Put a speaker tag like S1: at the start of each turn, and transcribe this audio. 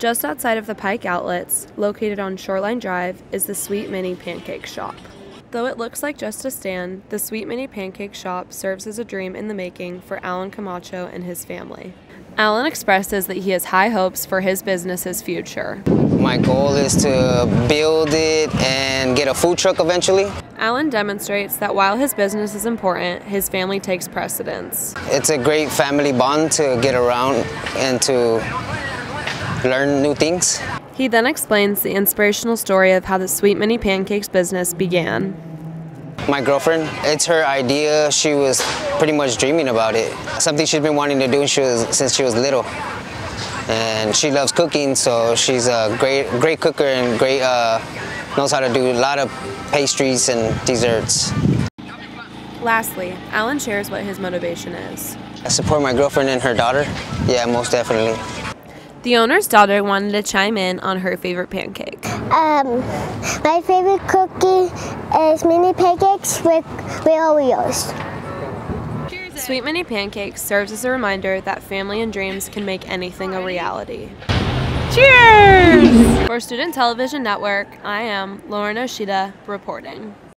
S1: Just outside of the Pike Outlets, located on Shoreline Drive, is the Sweet Mini Pancake Shop. Though it looks like just a stand, the Sweet Mini Pancake Shop serves as a dream in the making for Alan Camacho and his family. Alan expresses that he has high hopes for his business's future.
S2: My goal is to build it and get a food truck eventually.
S1: Alan demonstrates that while his business is important, his family takes precedence.
S2: It's a great family bond to get around and to learn new things.
S1: He then explains the inspirational story of how the Sweet Mini Pancakes business began.
S2: My girlfriend, it's her idea. She was pretty much dreaming about it. Something she's been wanting to do she was, since she was little. And she loves cooking, so she's a great, great cooker and great, uh, knows how to do a lot of pastries and desserts.
S1: Lastly, Alan shares what his motivation is.
S2: I support my girlfriend and her daughter. Yeah, most definitely.
S1: The owner's daughter wanted to chime in on her favorite pancake.
S3: Um, my favorite cookie is mini pancakes with, with Oreos.
S1: Sweet Mini Pancakes serves as a reminder that family and dreams can make anything a reality. Cheers! For Student Television Network, I am Lauren Oshida reporting.